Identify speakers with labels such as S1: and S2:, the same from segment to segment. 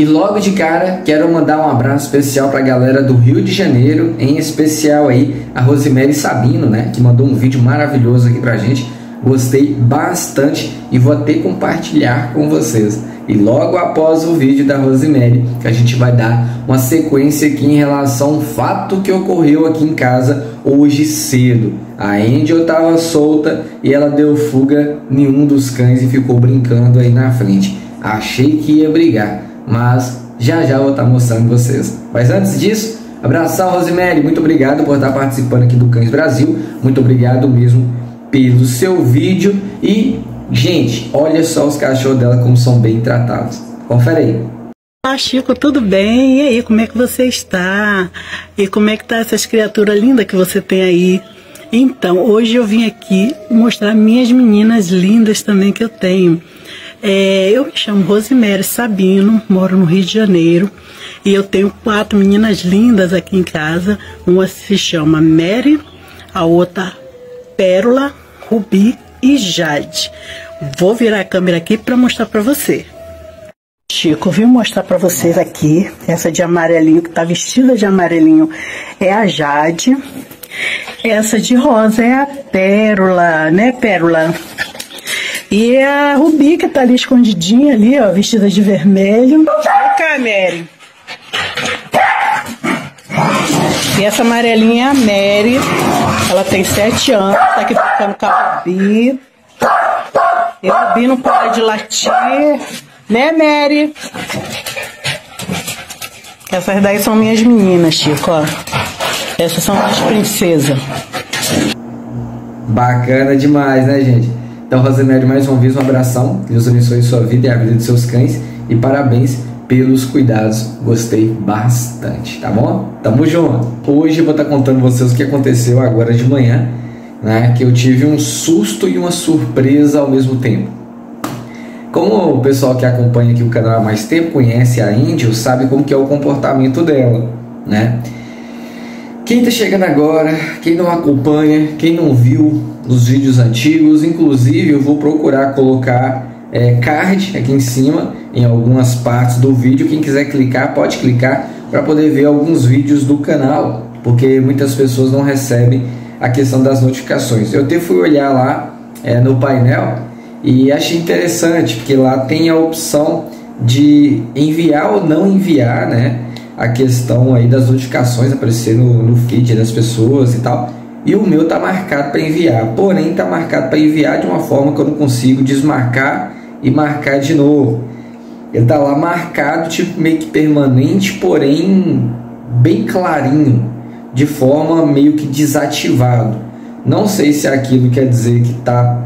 S1: E logo de cara, quero mandar um abraço especial para a galera do Rio de Janeiro, em especial aí a Rosemary Sabino, né, que mandou um vídeo maravilhoso aqui pra gente. Gostei bastante e vou até compartilhar com vocês. E logo após o vídeo da Rosemary, que a gente vai dar uma sequência aqui em relação ao fato que ocorreu aqui em casa hoje cedo. A Angel estava solta e ela deu fuga em um dos cães e ficou brincando aí na frente. Achei que ia brigar, mas já já vou estar mostrando vocês. Mas antes disso, abração Rosemary, muito obrigado por estar participando aqui do Cães Brasil. Muito obrigado mesmo pelo seu vídeo e gente, olha só os cachorros dela como são bem tratados. Confere aí.
S2: Olá Chico, tudo bem? E aí, como é que você está? E como é que tá essas criaturas lindas que você tem aí? Então, hoje eu vim aqui mostrar minhas meninas lindas também que eu tenho. É, eu me chamo Rosemary Sabino, moro no Rio de Janeiro e eu tenho quatro meninas lindas aqui em casa. Uma se chama Mary, a outra Pérola, Rubi e Jade. Vou virar a câmera aqui para mostrar para você. Chico, vim mostrar para vocês aqui, essa de amarelinho, que tá vestida de amarelinho, é a Jade. Essa de rosa é a Pérola, né, Pérola? E a Rubi, que tá ali escondidinha ali, ó, vestida de vermelho. Vem cá, Mary. E essa amarelinha é a Mary. Ela tem sete anos, tá aqui ficando com a Rubi. E a Rubi não para de latir. Né, Mary? Essas daí são minhas meninas, Chico, ó. Essas são as princesas.
S1: Bacana demais, né, gente? Então, Rosemary, mais uma vez, um abração. Deus abençoe sua vida e a vida de seus cães. E parabéns pelos cuidados. Gostei bastante, tá bom? Tamo junto. Hoje eu vou estar contando vocês o que aconteceu agora de manhã, né? Que eu tive um susto e uma surpresa ao mesmo tempo. Como o pessoal que acompanha aqui o canal há mais tempo conhece a Índio, sabe como que é o comportamento dela, né? Quem está chegando agora, quem não acompanha, quem não viu os vídeos antigos, inclusive eu vou procurar colocar é, card aqui em cima, em algumas partes do vídeo. Quem quiser clicar, pode clicar para poder ver alguns vídeos do canal, porque muitas pessoas não recebem a questão das notificações. Eu até fui olhar lá é, no painel e achei interessante, porque lá tem a opção de enviar ou não enviar, né? A questão aí das notificações aparecer no, no feed das pessoas e tal. E o meu tá marcado para enviar, porém tá marcado para enviar de uma forma que eu não consigo desmarcar e marcar de novo. Ele tá lá marcado, tipo meio que permanente, porém bem clarinho, de forma meio que desativado. Não sei se aquilo quer dizer que está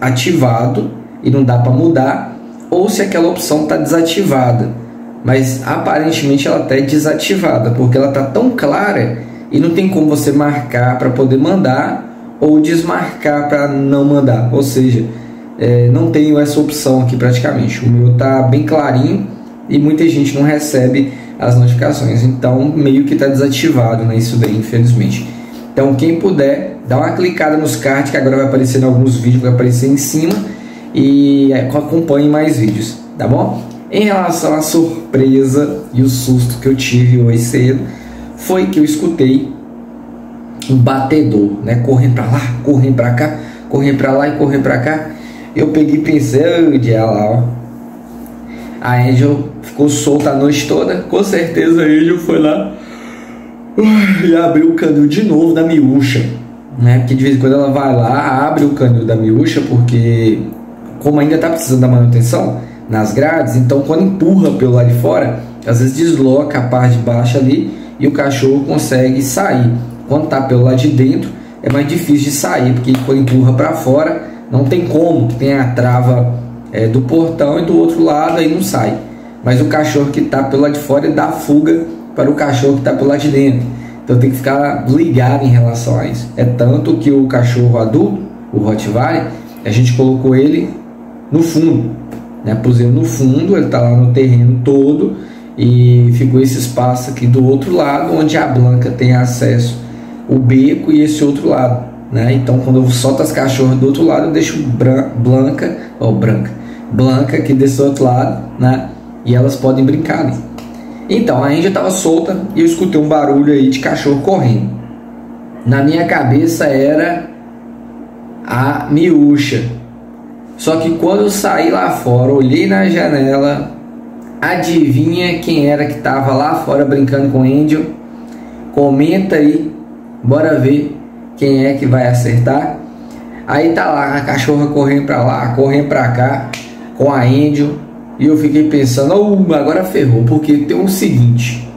S1: ativado e não dá para mudar, ou se aquela opção está desativada. Mas aparentemente ela está desativada, porque ela está tão clara e não tem como você marcar para poder mandar ou desmarcar para não mandar. Ou seja, é, não tenho essa opção aqui praticamente. O meu tá bem clarinho e muita gente não recebe as notificações. Então meio que está desativado né, isso daí, infelizmente. Então quem puder, dá uma clicada nos cards que agora vai aparecer em alguns vídeos, vai aparecer em cima e é, acompanhe mais vídeos, tá bom? Em relação à surpresa e o susto que eu tive hoje cedo, foi que eu escutei um batedor, né, correndo para lá, correndo para cá, correndo para lá e correndo para cá. Eu peguei pincel de ela, ó. A Angel ficou solta a noite toda. Com certeza a Angel foi lá e abriu o canil de novo da miúcha. Né? Porque de vez em quando ela vai lá, abre o canil da miúcha, porque como ainda está precisando da manutenção nas grades, então quando empurra pelo lado de fora, às vezes desloca a parte de baixo ali e o cachorro consegue sair. Quando está pelo lado de dentro, é mais difícil de sair, porque quando empurra para fora, não tem como, tem a trava é, do portão e do outro lado aí não sai. Mas o cachorro que está pelo lado de fora dá fuga para o cachorro que está pelo lado de dentro. Então tem que ficar ligado em relação a isso. É tanto que o cachorro adulto, o Rottweiler, a gente colocou ele no fundo, né? Pusemos no fundo, ele está lá no terreno todo e ficou esse espaço aqui do outro lado, onde a Blanca tem acesso o beco e esse outro lado. Né? Então, quando eu solto as cachorras do outro lado, eu deixo Blanca, ou branca, Blanca aqui desse outro lado, né? e elas podem brincar ali. Então a Índia estava solta e eu escutei um barulho aí de cachorro correndo. Na minha cabeça era a miúcha. Só que quando eu saí lá fora, olhei na janela, adivinha quem era que estava lá fora brincando com o Angel? Comenta aí, bora ver quem é que vai acertar. Aí tá lá a cachorra correndo pra lá, correndo pra cá, com a Angel. E eu fiquei pensando, oh, agora ferrou, porque tem o seguinte.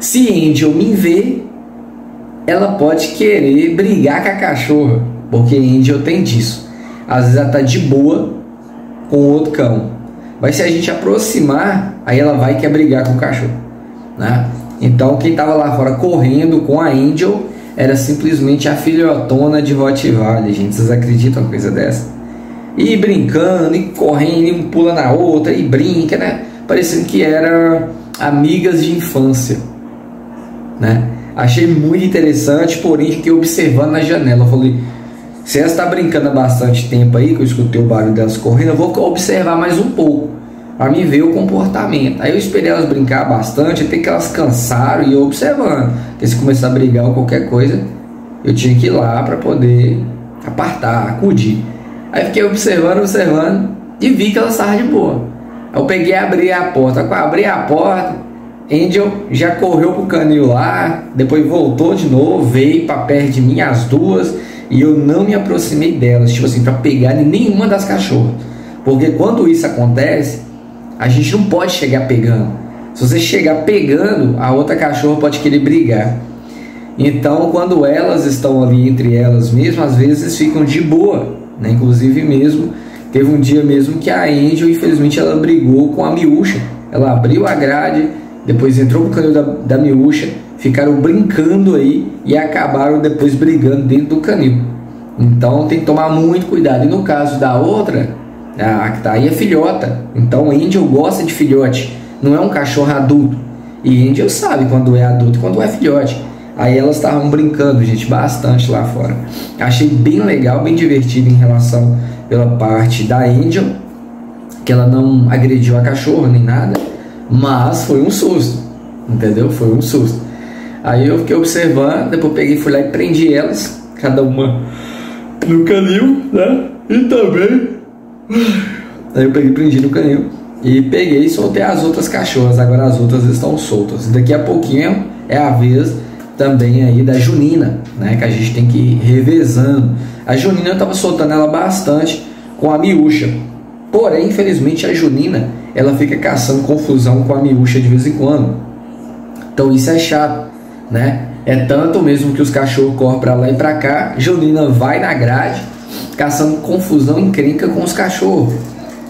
S1: Se Angel me ver, ela pode querer brigar com a cachorra, porque Angel tem disso. Às vezes ela tá de boa com outro cão. Mas se a gente aproximar, aí ela vai querer brigar com o cachorro, né? Então quem tava lá fora correndo com a Angel era simplesmente a filhotona de Rottweiler, gente. Vocês acreditam uma coisa dessa? E brincando, e correndo, e um pula na outra, e brinca, né? Parecendo que eram amigas de infância, né? Achei muito interessante, porém fiquei observando na janela. Eu falei, se ela está brincando há bastante tempo aí, que eu escutei o barulho delas correndo, eu vou observar mais um pouco para me ver o comportamento. Aí eu esperei elas brincar bastante, até que elas cansaram e eu observando. Porque se começar a brigar ou qualquer coisa, eu tinha que ir lá para poder apartar, acudir. Aí fiquei observando, observando e vi que elas estavam de boa. Eu peguei e abri a porta. Quando abri a porta, Angel já correu pro canil lá, depois voltou de novo, veio para perto de mim as duas e eu não me aproximei delas, tipo assim, para pegar nenhuma das cachorras. Porque quando isso acontece, a gente não pode chegar pegando. Se você chegar pegando, a outra cachorra pode querer brigar. Então, quando elas estão ali entre elas mesmo, às vezes ficam de boa, né? Inclusive mesmo teve um dia mesmo que a Angel, infelizmente, ela brigou com a Miúcha. Ela abriu a grade, depois entrou no canil da, da Miúcha, ficaram brincando aí e acabaram depois brigando dentro do canil. Então tem que tomar muito cuidado. E no caso da outra, a que tá aí é filhota. Então o Angel gosta de filhote. Não é um cachorro adulto. E Angel sabe quando é adulto e quando é filhote. Aí elas estavam brincando, gente, bastante lá fora. Achei bem legal, bem divertido em relação pela parte da Angel, que ela não agrediu a cachorra nem nada, mas foi um susto, entendeu? Foi um susto. Aí eu fiquei observando, depois peguei, fui lá e prendi elas, cada uma no canil, né? E também Aí eu peguei, prendi no canil e peguei e soltei as outras cachorras. Agora as outras estão soltas. Daqui a pouquinho é a vez também aí da Junina, né? Que a gente tem que ir revezando. A Junina eu estava soltando ela bastante com a miúcha. Porém, infelizmente, a Junina ela fica caçando confusão com a miúcha de vez em quando. Então isso é chato, né? É tanto mesmo que os cachorros correm para lá e para cá. Junina vai na grade caçando confusão encrenca com os cachorros.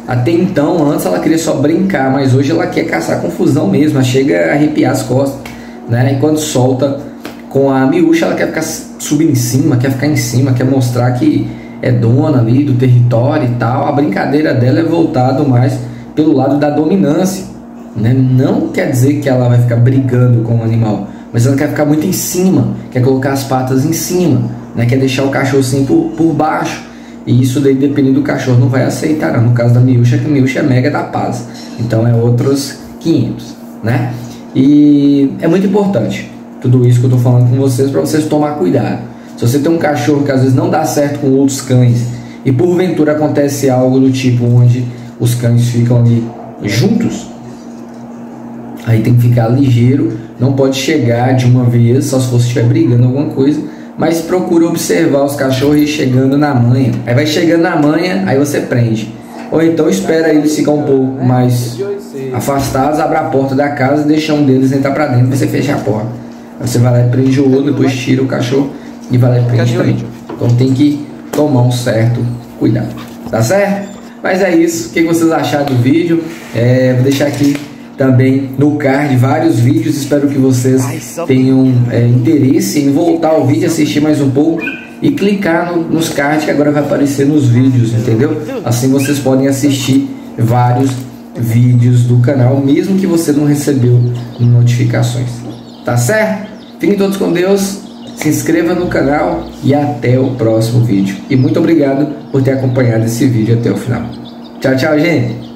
S1: Até então, antes ela queria só brincar, mas hoje ela quer caçar confusão mesmo, ela chega a arrepiar as costas, né? E quando solta com a miúcha, ela quer ficar subindo em cima, quer ficar em cima, quer mostrar que é dona ali do território e tal. A brincadeira dela é voltado mais pelo lado da dominância, né? Não quer dizer que ela vai ficar brigando com o animal, mas ela quer ficar muito em cima, quer colocar as patas em cima, né? Quer deixar o cachorro assim por, por baixo e isso daí, dependendo do cachorro, não vai aceitar. Não. No caso da miúcha, que a miúcha é mega da paz. Então é outros 500, né? E é muito importante tudo isso que eu estou falando com vocês para vocês tomar cuidado. Se você tem um cachorro que às vezes não dá certo com outros cães e porventura acontece algo do tipo onde os cães ficam ali juntos, aí tem que ficar ligeiro, não pode chegar de uma vez, só se você estiver brigando alguma coisa mas procura observar os cachorros chegando na manha. Aí vai chegando na manha, aí você prende. Ou então espera eles ficar um pouco mais afastados, abre a porta da casa e deixa um deles entrar para dentro, você fecha a porta. Aí você vai lá e prende o outro, depois tira o cachorro e vai lá e prende também. Então tem que tomar um certo cuidado. Tá certo? Mas é isso. O que vocês acharam do vídeo? É, vou deixar aqui também no card vários vídeos. Espero que vocês tenham é, interesse em voltar ao vídeo, assistir mais um pouco e clicar no, nos cards que agora vai aparecer nos vídeos, entendeu? Assim vocês podem assistir vários vídeos do canal, mesmo que você não recebeu notificações. Tá certo? Fiquem todos com Deus. Se inscreva no canal e até o próximo vídeo. E muito obrigado por ter acompanhado esse vídeo até o final. Tchau, tchau, gente!